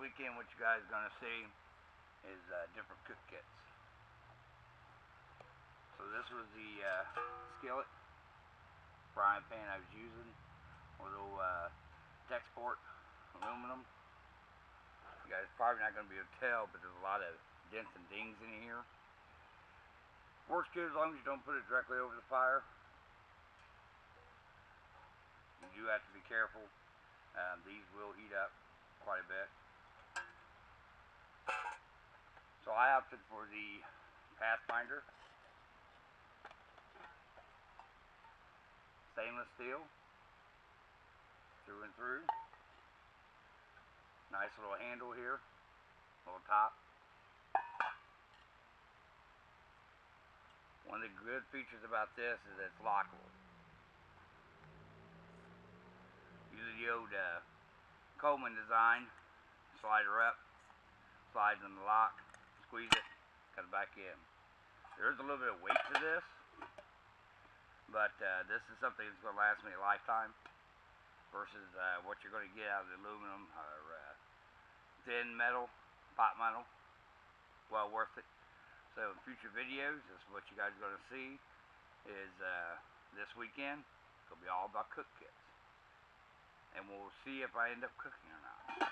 weekend, what you guys are going to see is uh, different cook kits. So this was the uh, skillet, frying pan I was using, a little uh, Texsport aluminum. You guys probably not going to be able to tell, but there's a lot of dents and dings in here. Works good as long as you don't put it directly over the fire. You do have to be careful. Um, these will heat up quite a bit. For the Pathfinder. Stainless steel. Through and through. Nice little handle here. Little top. One of the good features about this is it's lockable. Use the old uh, Coleman design. Slide her up, slides in the lock, squeeze it, cut it back in. There is a little bit of weight to this, but uh, this is something that's going to last me a lifetime versus uh, what you're going to get out of the aluminum or uh, thin metal, pot metal. Well worth it. So in future videos, this is what you guys are going to see is uh, this weekend. To be all about cook kits. And we'll see if I end up cooking or not.